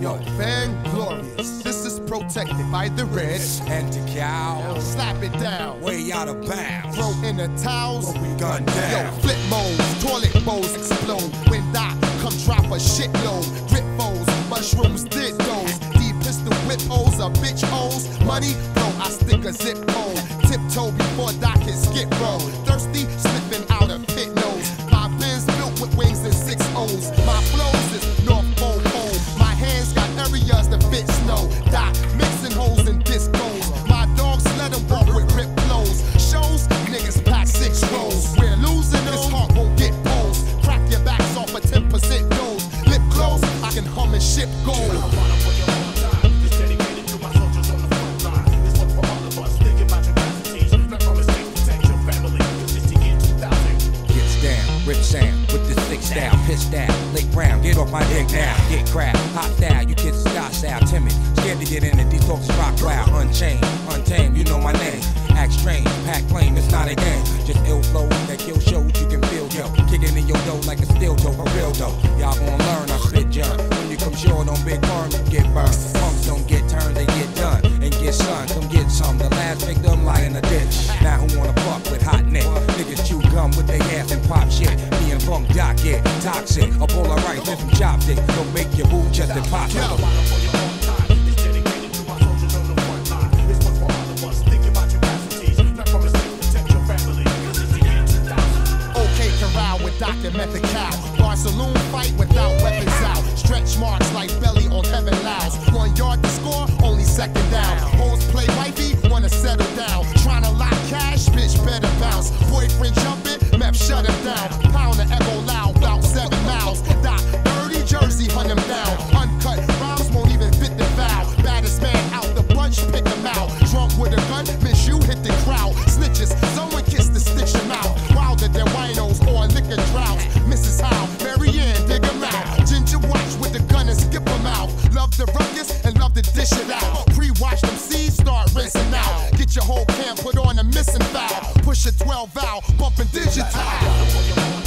Yo, glorious. This is protected by the red and the cow. Slap it down. Way out of bounds. Throw in the towels. what we gun down. Yo, flip modes, toilet bowls explode. When I come drop a shitload. Rip foes, mushrooms, did. Deep pistol whip holes, a bitch holes. Money, no, I stick a zip code. Tiptoe before that get off my dick now, get crap, hot style, you kids style style, timid, scared to get in it, these talks rock wild, unchained, untamed, you know my name, act strange, pack plain, it's not a game, just ill flow that kill shows you can feel, yo, kicking in your dough like a steel toe, for real though, y'all gon' learn, I spit jump, when you come short on big you get burned, punks don't get turned, they get done, and get sun, come get some, the last victim lie in the ditch, now who wanna fuck with hot neck, niggas chew gum with their ass and pop shit, me and Funk Doc get toxic, of rice and don't make your boo just impossible. Okay, corral with Dr. Method Cow. Bar saloon fight without weapons out. Stretch marks like belly on Kevin Louse. One yard to score, Miss you, hit the crowd. Snitches, someone kiss the stitch him out. Wilder than winos or liquor droughts. Mrs. Howe, Mary Ann, dig him out. Ginger watch with the gun and skip him out. Love the ruckus and love to dish it out. Pre-watch them seeds start rinsing out. Get your whole camp put on a missing foul. Push a 12 valve, bumping digital.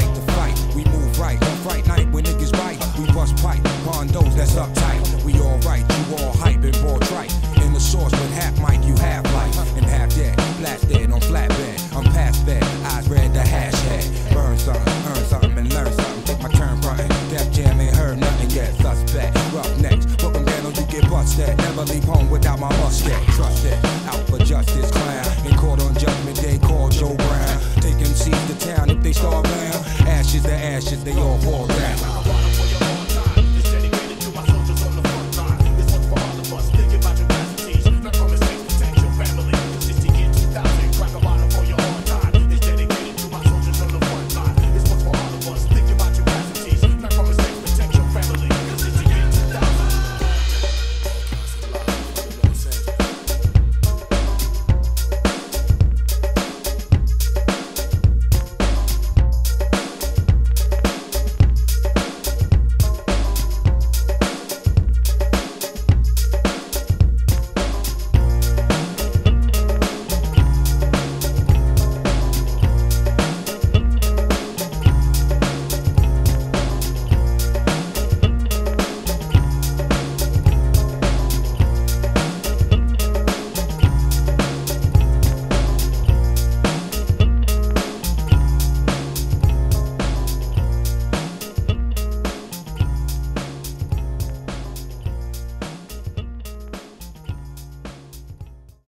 Just to fight. We move right on fright night when niggas bite. We bust pipe, condos that's uptight. We all right, you all hype and ball trite. In the source with half mic, you half life and half dead. Flat dead on flatbed. I'm past bed, eyes red, the hash head. Burn something, earn something, and learn something. Take my turn frontin'. Def Jam ain't heard nothing yet. Suspect, rough next. Put them down or you get busted. Never leave home without my musket.